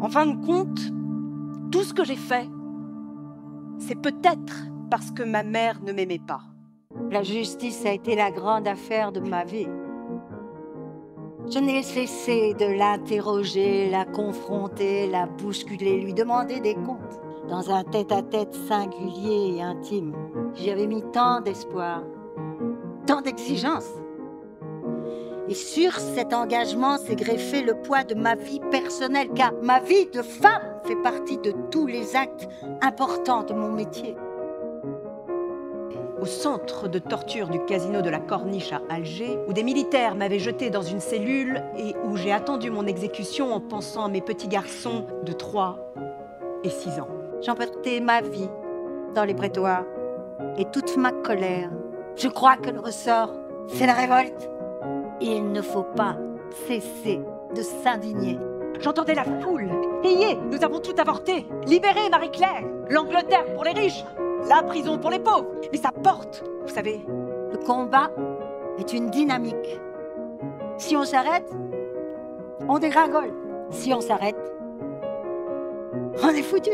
En fin de compte, tout ce que j'ai fait, c'est peut-être parce que ma mère ne m'aimait pas. La justice a été la grande affaire de ma vie. Je n'ai cessé de l'interroger, la confronter, la bousculer, lui demander des comptes. Dans un tête-à-tête singulier et intime, j'y avais mis tant d'espoir, tant d'exigences. Et sur cet engagement s'est greffé le poids de ma vie personnelle, car ma vie de femme fait partie de tous les actes importants de mon métier. Au centre de torture du casino de la Corniche à Alger, où des militaires m'avaient jeté dans une cellule et où j'ai attendu mon exécution en pensant à mes petits garçons de 3 et 6 ans. J'emportais ma vie dans les prétoires et toute ma colère. Je crois que le ressort, c'est la révolte. Il ne faut pas cesser de s'indigner. J'entendais la foule crier Nous avons tout avorté Libérez Marie-Claire L'Angleterre pour les riches La prison pour les pauvres Mais ça porte, vous savez. Le combat est une dynamique. Si on s'arrête, on dégringole. Si on s'arrête, on est foutu.